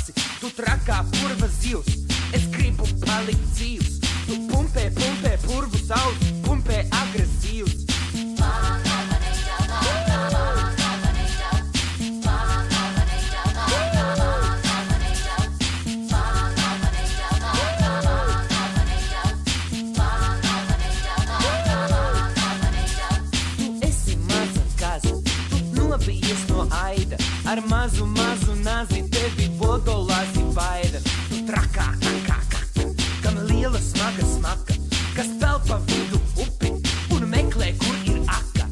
asi, tu trakā purva zivs. Es gribu palikt dzīvs, tu pumpē, pumpē purvu saules, pumpē agresīvs. ar mazu, mazu nazi tevi vodolāzi baida. Tu trakā, kakā, kam liela smaga smaka, kas pelpa vidu upi un meklē, kur ir aka.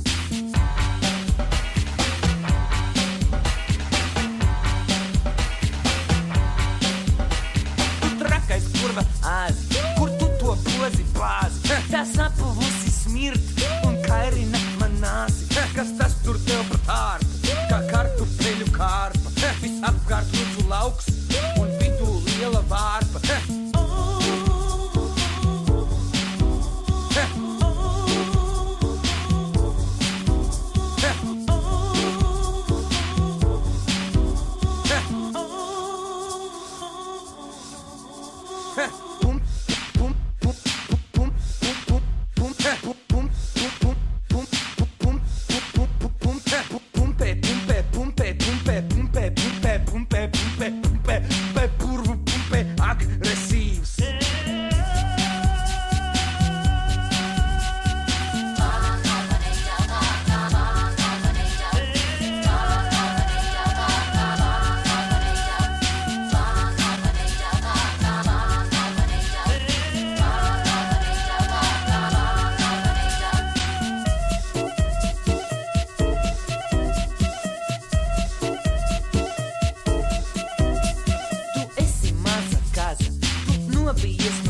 Tu trakais kurva āzi,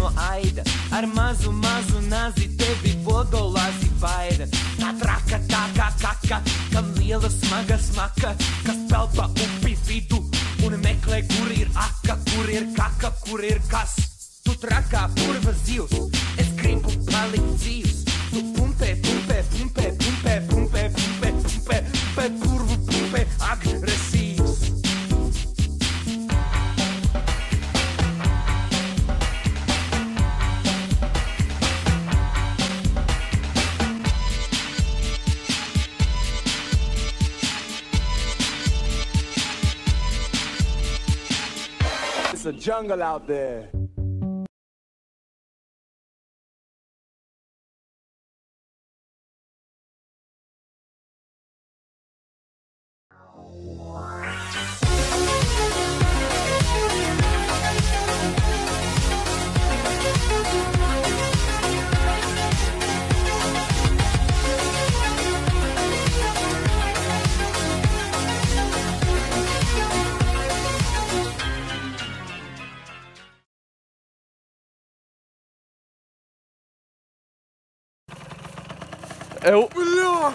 no aida. Ar mazu, mazu nazi tevi vodolāzi baida. Tā traka, tā kā kaka, kam liela smaga smaka, kas pelpa upi vidu un meklē, kur ir aka, kur ir kaka, kur ir kas. Tu trakā purva zivs, es gribu palikt dzīvs. A jungle out there. É o melhor!